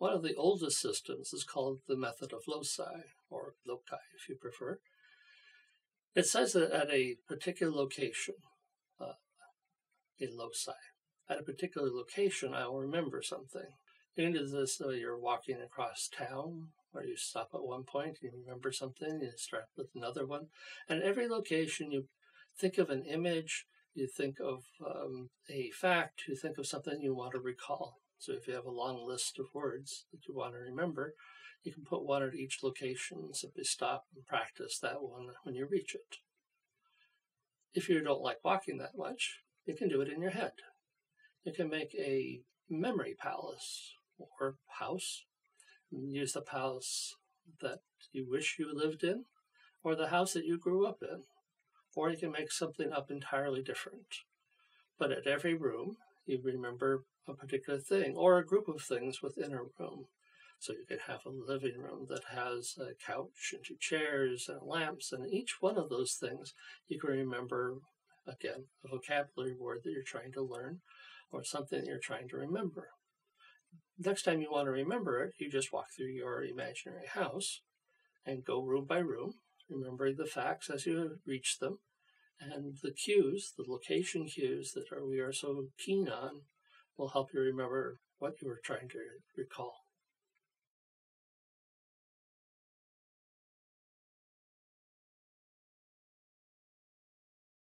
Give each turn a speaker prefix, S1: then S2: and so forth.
S1: One of the oldest systems is called the method of loci, or loci if you prefer. It says that at a particular location, uh, a loci, at a particular location, I will remember something. You can this you're walking across town, or you stop at one point, you remember something, you start with another one. And every location, you think of an image, you think of um, a fact, you think of something you want to recall. So if you have a long list of words that you want to remember, you can put one at each location, simply stop and practice that one when you reach it. If you don't like walking that much, you can do it in your head. You can make a memory palace or house. Use the palace that you wish you lived in or the house that you grew up in. Or you can make something up entirely different. But at every room, you remember a particular thing or a group of things within a room. So you could have a living room that has a couch and two chairs and lamps, and each one of those things you can remember again a vocabulary word that you're trying to learn or something that you're trying to remember. Next time you want to remember it, you just walk through your imaginary house and go room by room, remembering the facts as you reach them, and the cues, the location cues that are, we are so keen on, will help you remember what you were trying to recall.